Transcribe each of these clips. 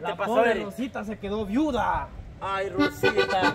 ¿Qué la pobre Rosita se quedó viuda. Ay, Rosita.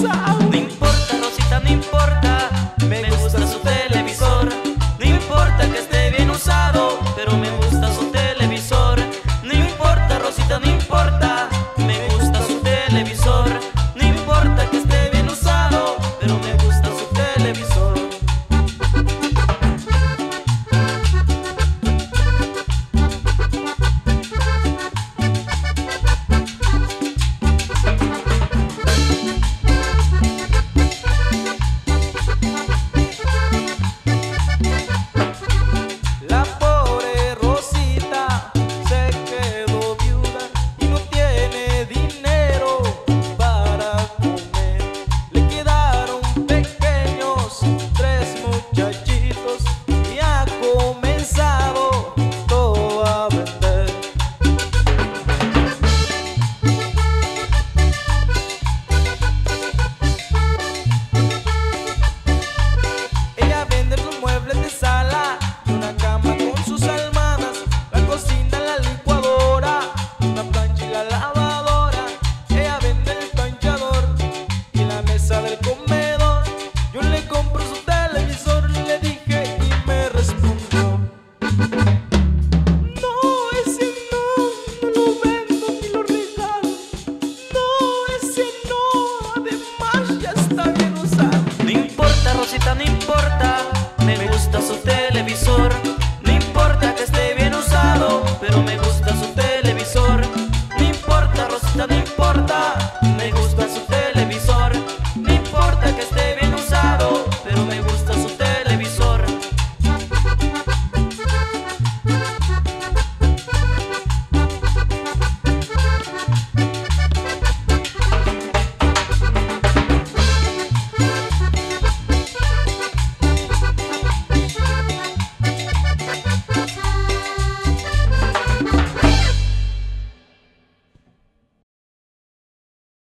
Sir.